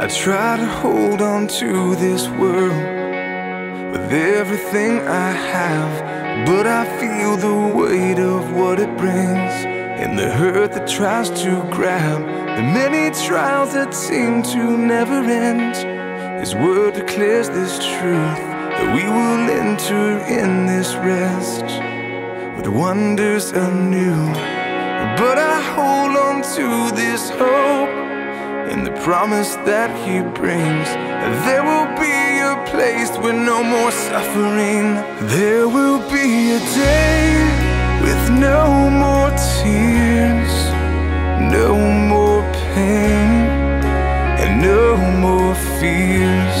I try to hold on to this world with everything I have, but I feel the weight of what it brings and the hurt that tries to grab the many trials that seem to never end. His word declares this truth that we will enter in this rest with wonders anew. But I hold on to this hope promise that He brings. There will be a place with no more suffering. There will be a day with no more tears, no more pain, and no more fears.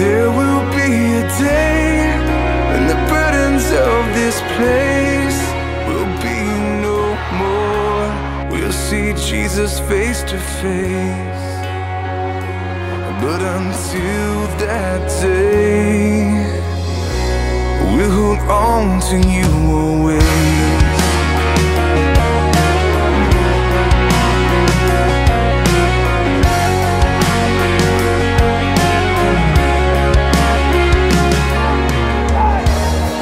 There will be a day when the burdens of this place Jesus face to face. But until that day, we'll hold on to you always.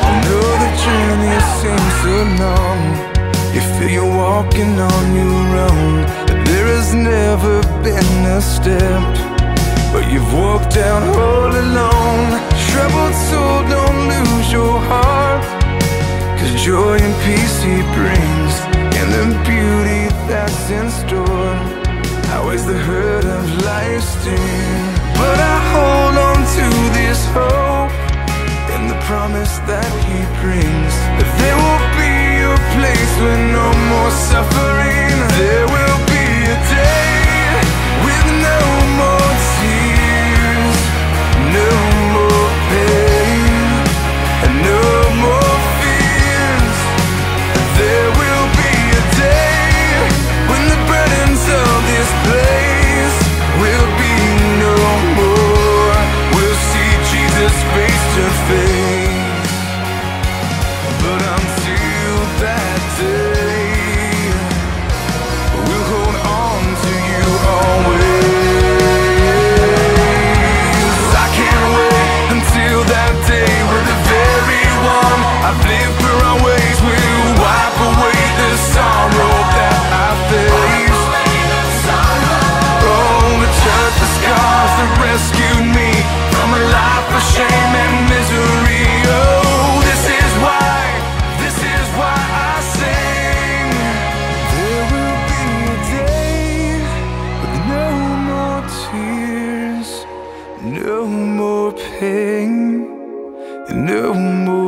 I know the journey seems so long. You're walking on your own. There has never been a step. But you've walked down all alone. Troubled soul, don't lose your heart. Cause joy and peace he brings. And the beauty that's in store. Outweighs the hurt of life's sting. But I hold on to this hope And the promise that He brings. That there will place with no more suffering. There will no more pain, no more